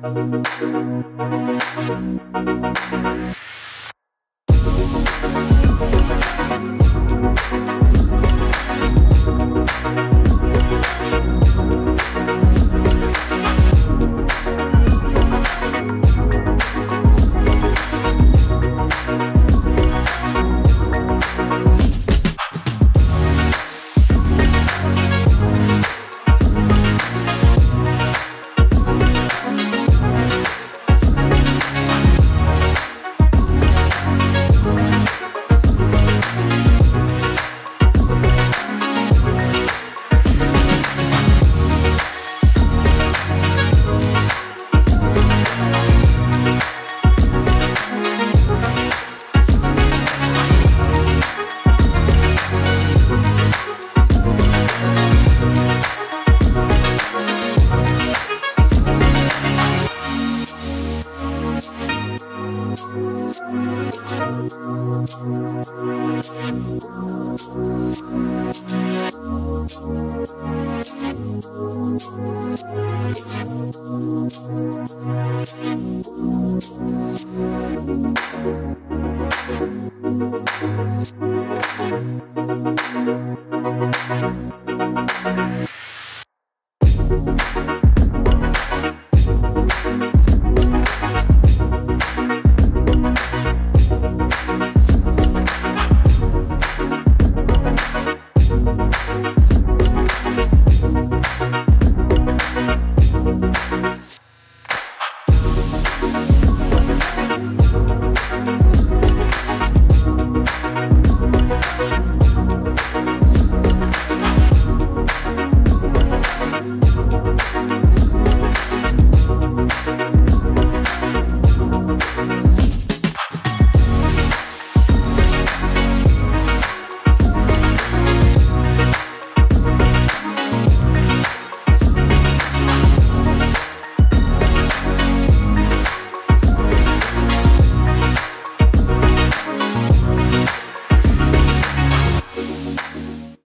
Thank